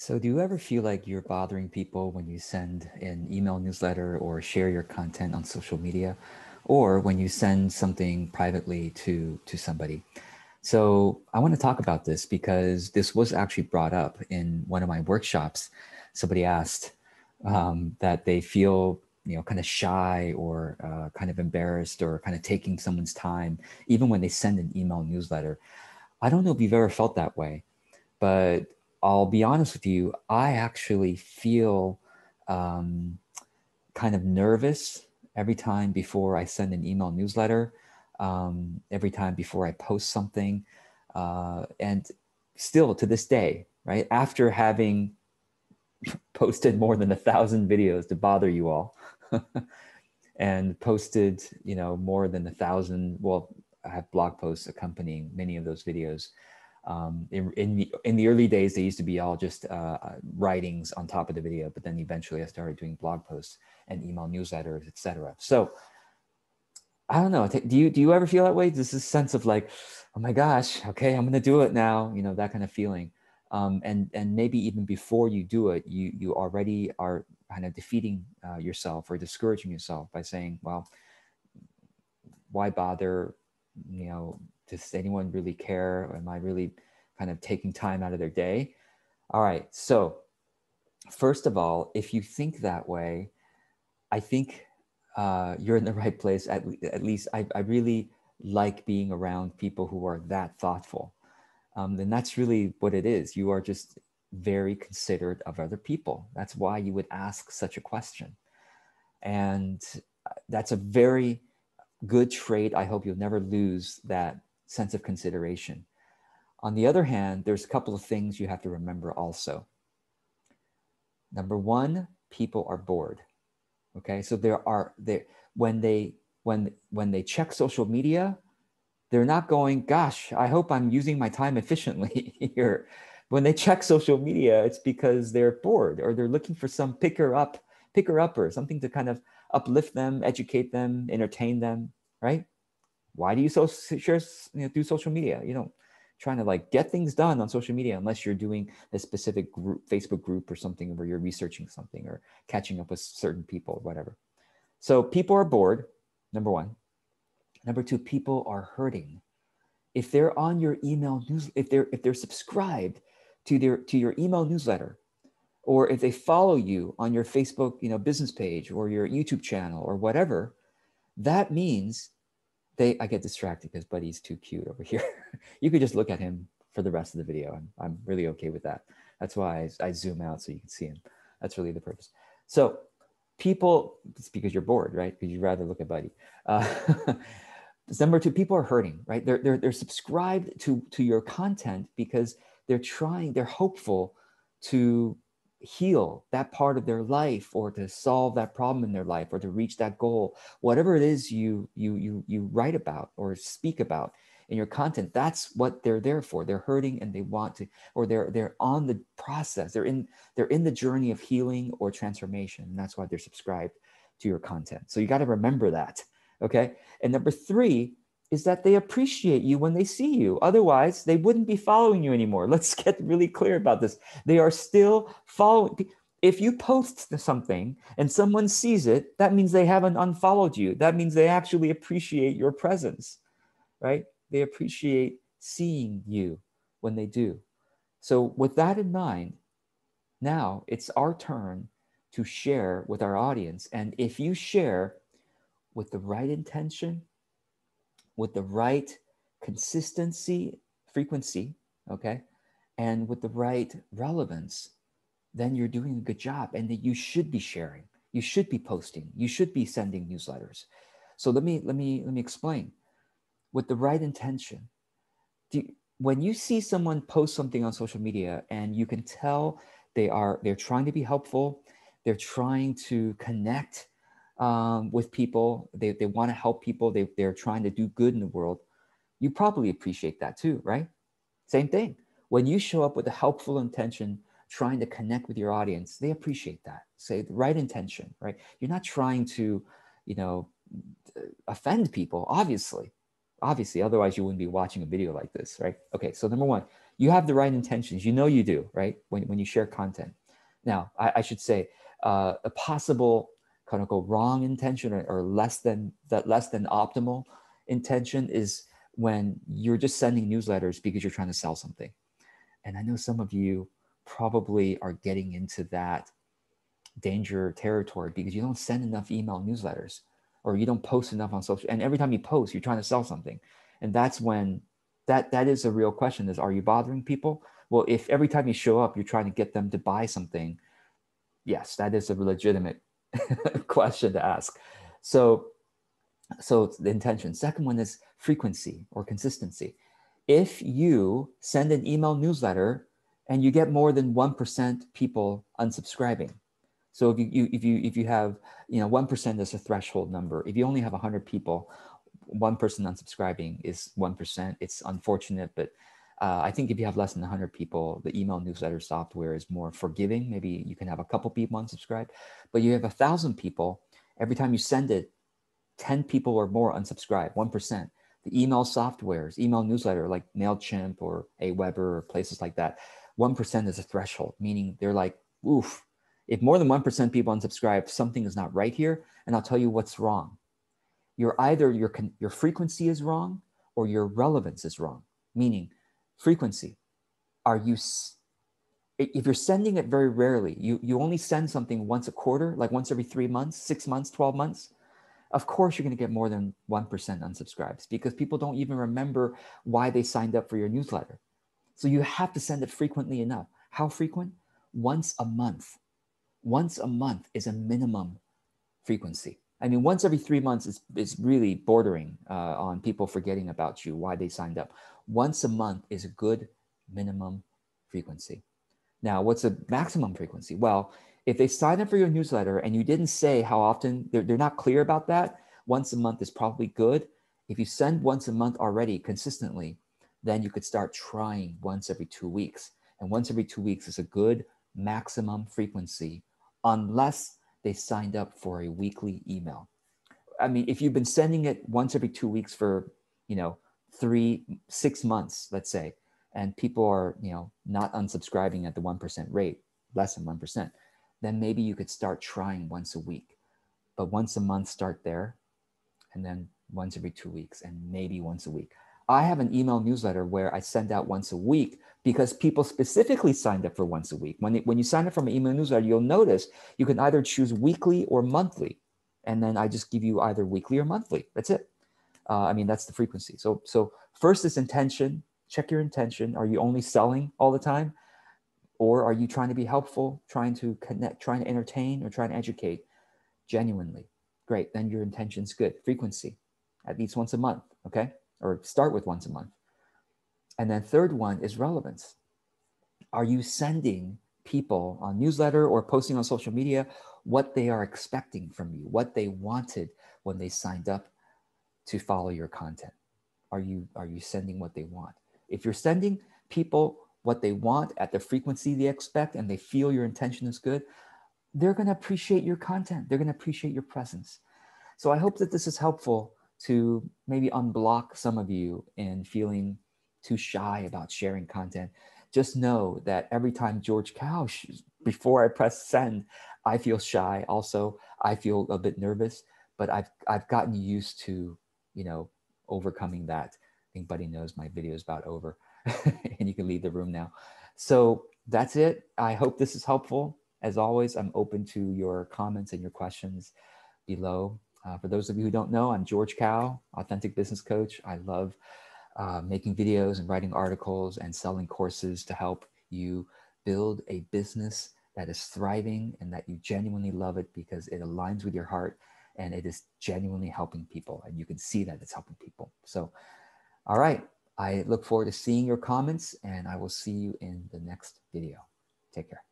So, do you ever feel like you're bothering people when you send an email newsletter or share your content on social media, or when you send something privately to to somebody? So, I want to talk about this because this was actually brought up in one of my workshops. Somebody asked um, that they feel you know kind of shy or uh, kind of embarrassed or kind of taking someone's time even when they send an email newsletter i don't know if you've ever felt that way but I'll be honest with you, I actually feel um, kind of nervous every time before I send an email newsletter, um, every time before I post something. Uh, and still to this day, right, after having posted more than a thousand videos to bother you all and posted, you know, more than a thousand, well, I have blog posts accompanying many of those videos um, in, in, the, in the early days, they used to be all just uh, uh writings on top of the video, but then eventually I started doing blog posts and email newsletters, etc. So I don't know. Do you do you ever feel that way? This is sense of like, oh my gosh, okay, I'm gonna do it now. You know that kind of feeling. Um, and and maybe even before you do it, you you already are kind of defeating uh, yourself or discouraging yourself by saying, well, why bother? You know, does anyone really care? Am I really kind of taking time out of their day? All right. So, first of all, if you think that way, I think uh, you're in the right place. At, at least I, I really like being around people who are that thoughtful. Um, and that's really what it is. You are just very considerate of other people. That's why you would ask such a question. And uh, that's a very good trait. I hope you'll never lose that sense of consideration. On the other hand, there's a couple of things you have to remember also. Number one, people are bored. Okay, so there are there when they when when they check social media, they're not going, gosh, I hope I'm using my time efficiently here. When they check social media, it's because they're bored or they're looking for some picker up, picker upper, something to kind of uplift them, educate them, entertain them, right? Why do you so share you know, do social media? You know trying to like get things done on social media unless you're doing a specific group facebook group or something where you're researching something or catching up with certain people or whatever. So people are bored number one. Number two people are hurting. If they're on your email news if they're if they're subscribed to their to your email newsletter or if they follow you on your facebook you know business page or your youtube channel or whatever that means they I get distracted because Buddy's too cute over here. you could just look at him for the rest of the video. I'm, I'm really okay with that. That's why I, I zoom out so you can see him. That's really the purpose. So people, it's because you're bored, right? Because you'd rather look at Buddy. Uh, number two, people are hurting, right? They're, they're, they're subscribed to, to your content because they're trying, they're hopeful to heal that part of their life or to solve that problem in their life or to reach that goal whatever it is you you you you write about or speak about in your content that's what they're there for. They're hurting and they want to or they're they're on the process. They're in they're in the journey of healing or transformation and that's why they're subscribed to your content. So you got to remember that okay? And number 3 is that they appreciate you when they see you. Otherwise, they wouldn't be following you anymore. Let's get really clear about this. They are still following. If you post something and someone sees it, that means they haven't unfollowed you. That means they actually appreciate your presence, right? They appreciate seeing you when they do. So, with that in mind, now it's our turn to share with our audience. And if you share with the right intention, with the right consistency, frequency, okay, and with the right relevance, then you're doing a good job and that you should be sharing. You should be posting. You should be sending newsletters. So let me let me let me explain. With the right intention, you, when you see someone post something on social media and you can tell they are they're trying to be helpful, they're trying to connect um, with people. They, they want to help people. They, they're trying to do good in the world. You probably appreciate that too, right? Same thing. When you show up with a helpful intention, trying to connect with your audience, they appreciate that. Say the right intention, right? You're not trying to, you know, offend people, obviously. Obviously, otherwise you wouldn't be watching a video like this, right? Okay, so number one, You have the right intentions. You know you do, right? When, when you share content. Now, I, I should say uh, a possible kind of go wrong intention or, or less than that less than optimal intention is when you're just sending newsletters because you're trying to sell something. And I know some of you probably are getting into that danger territory because you don't send enough email newsletters or you don't post enough on social and every time you post you're trying to sell something and that's when that that is a real question is are you bothering people well if every time you show up you're trying to get them to buy something yes that is a legitimate question to ask so so the intention second one is frequency or consistency if you send an email newsletter and you get more than 1% people unsubscribing so if you, you if you if you have you know one percent is a threshold number. If you only have hundred people, one person unsubscribing is one percent. It's unfortunate, but uh, I think if you have less than 100 people, the email newsletter software is more forgiving. Maybe you can have a couple people unsubscribe, but you have a thousand people. Every time you send it, 10 people or more unsubscribe, 1%. The email softwares, email newsletter like MailChimp or Aweber or places like that, 1% is a threshold, meaning they're like, oof, if more than 1% people unsubscribe, something is not right here. And I'll tell you what's wrong. You're either your, your frequency is wrong or your relevance is wrong. Meaning, frequency. Are you, if you're sending it very rarely, you, you only send something once a quarter, like once every three months, six months, 12 months, of course you're going to get more than 1% unsubscribes because people don't even remember why they signed up for your newsletter. So you have to send it frequently enough. How frequent? Once a month once a month is a minimum frequency. I mean, once every three months is, is really bordering uh, on people forgetting about you, why they signed up. Once a month is a good minimum frequency. Now, what's a maximum frequency? Well, if they sign up for your newsletter and you didn't say how often, they're, they're not clear about that, once a month is probably good. If you send once a month already consistently, then you could start trying once every two weeks. And once every two weeks is a good maximum frequency unless they signed up for a weekly email. I mean, if you've been sending it once every two weeks for, you know, three, six months, let's say, and people are, you know, not unsubscribing at the 1% rate, less than 1%, then maybe you could start trying once a week. But once a month, start there, and then once every two weeks, and maybe once a week. I have an email newsletter where I send out once a week because people specifically signed up for once a week. When, it, when you sign up for my email newsletter, you'll notice you can either choose weekly or monthly. And then I just give you either weekly or monthly. That's it. Uh, I mean, that's the frequency. So, so first is intention. Check your intention. Are you only selling all the time? Or are you trying to be helpful, trying to connect, trying to entertain, or trying to educate genuinely? Great. Then your intention's good. Frequency, at least once a month. Okay or start with once a month. And then third one is relevance. Are you sending people on newsletter or posting on social media what they are expecting from you, what they wanted when they signed up to follow your content? Are you are you sending what they want? If you're sending people what they want at the frequency they expect and they feel your intention is good, they're going to appreciate your content. They're going to appreciate your presence. So I hope that this is helpful to maybe unblock some of you in feeling too shy about sharing content, just know that every time George Kao, before I press send, I feel shy. Also, I feel a bit nervous, but I've I've gotten used to you know overcoming that. I think Buddy knows my video is about over, and you can leave the room now. So that's it. I hope this is helpful. As always, I'm open to your comments and your questions below. Uh, for those of you who don't know, I'm George Kao, authentic business coach. I love uh, making videos and writing articles and selling courses to help you build a business that is thriving and that you genuinely love it because it aligns with your heart and it is genuinely helping people and you can see that it's helping people. So, all right, I look forward to seeing your comments and I will see you in the next video. Take care.